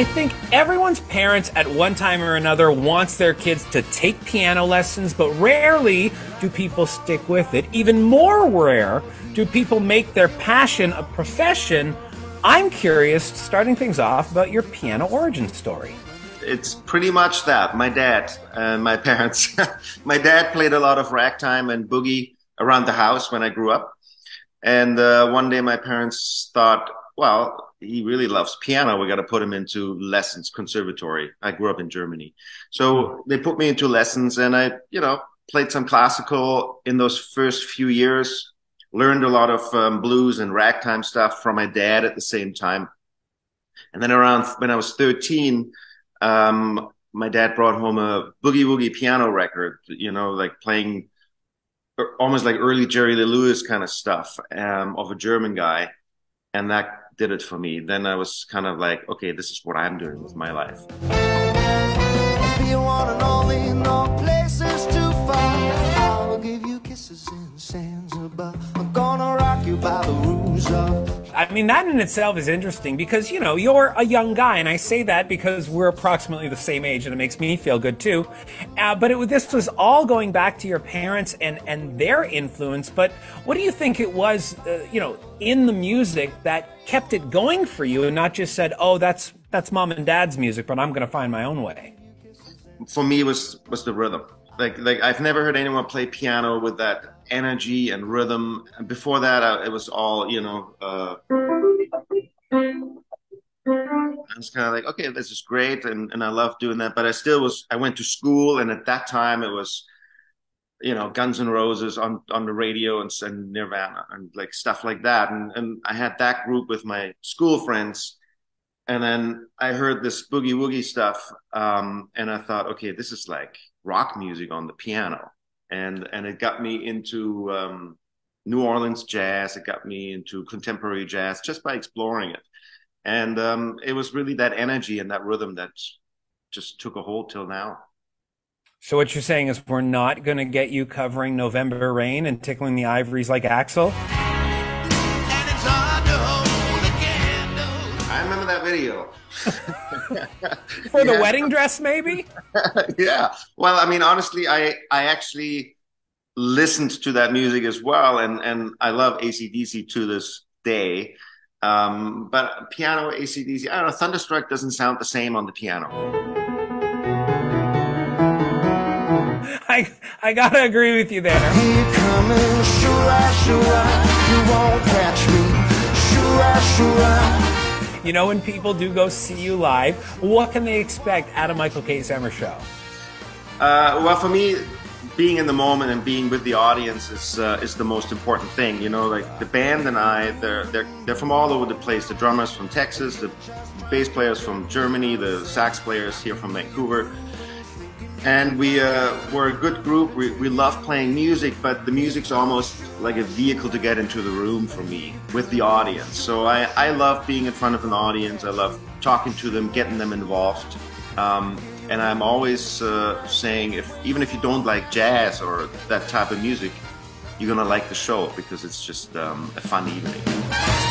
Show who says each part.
Speaker 1: I
Speaker 2: think everyone's parents at one time or another wants their kids to take piano lessons, but rarely do people stick with it. Even more rare do people make their passion a profession. I'm curious, starting things off, about your piano origin story.
Speaker 3: It's pretty much that. My dad and my parents. my dad played a lot of ragtime and boogie around the house when I grew up. And uh, one day my parents thought, well, he really loves piano. We got to put him into lessons, conservatory. I grew up in Germany. So they put me into lessons and I, you know, played some classical in those first few years, learned a lot of um, blues and ragtime stuff from my dad at the same time. And then around when I was 13, um, my dad brought home a boogie woogie piano record, you know, like playing almost like early Jerry Lee Lewis kind of stuff um, of a German guy. And that did it for me. Then I was kind of like, okay, this is what I'm doing with my life.
Speaker 1: Give you kisses. I'm gonna rock you by the rules of
Speaker 2: I mean, that in itself is interesting because, you know, you're a young guy, and I say that because we're approximately the same age, and it makes me feel good too. Uh, but it, this was all going back to your parents and, and their influence. But what do you think it was, uh, you know, in the music that kept it going for you and not just said, oh, that's, that's mom and dad's music, but I'm going to find my own way?
Speaker 3: For me, it was was the rhythm. Like like I've never heard anyone play piano with that energy and rhythm. And before that, I, it was all you know. Uh, I was kind of like, okay, this is great, and and I love doing that. But I still was. I went to school, and at that time, it was, you know, Guns N' Roses on on the radio and, and Nirvana and like stuff like that. And and I had that group with my school friends. And then I heard this boogie woogie stuff, um, and I thought, okay, this is like rock music on the piano and and it got me into um, New Orleans jazz. It got me into contemporary jazz just by exploring it, and um, it was really that energy and that rhythm that just took a hold till now.
Speaker 2: So what you're saying is we're not going to get you covering November Rain and tickling the ivories like Axl?
Speaker 3: Video.
Speaker 2: For the wedding dress, maybe?
Speaker 3: yeah. Well, I mean, honestly, I I actually listened to that music as well, and and I love ACDC to this day. Um, but piano ACDC, I don't know. Thunderstruck doesn't sound the same on the piano.
Speaker 2: I I gotta agree with you there.
Speaker 1: You
Speaker 2: know, when people do go see you live, what can they expect at a Michael Kaeshammer show?
Speaker 3: Uh, well, for me, being in the moment and being with the audience is uh, is the most important thing. You know, like the band and I, they're they're they're from all over the place. The drummers from Texas, the bass players from Germany, the sax players here from Vancouver and we uh, we're a good group. We, we love playing music, but the music's almost like a vehicle to get into the room for me with the audience. So I, I love being in front of an audience. I love talking to them, getting them involved. Um, and I'm always uh, saying, if even if you don't like jazz or that type of music, you're gonna like the show because it's just um, a fun evening.